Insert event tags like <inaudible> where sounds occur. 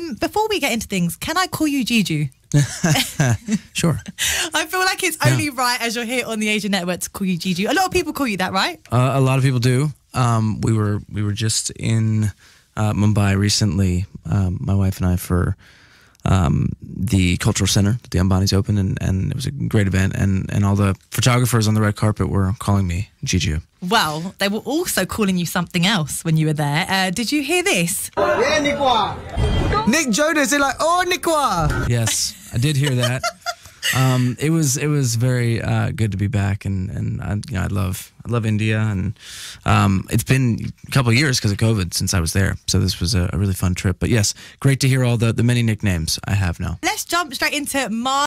Um, before we get into things, can I call you Jiju? <laughs> Sure. I feel like it's only right as you're here on the Asian Network to call you Jiju. A lot of people call you that, right? Uh, a lot of people do. Um, we were we were just in uh, Mumbai recently, um, my wife and I, for um, the cultural center that the Ambanis opened, and, and it was a great event. And, and all the photographers on the red carpet were calling me Jiju. Well, they were also calling you something else when you were there. Uh, did you hear this? Nick Jonas, they're like, oh, Nickwa. Yes, I did hear that. Um, it was it was very uh, good to be back, and and I, you know I love I love India, and um, it's been a couple of years because of COVID since I was there. So this was a, a really fun trip. But yes, great to hear all the the many nicknames I have now. Let's jump straight into my.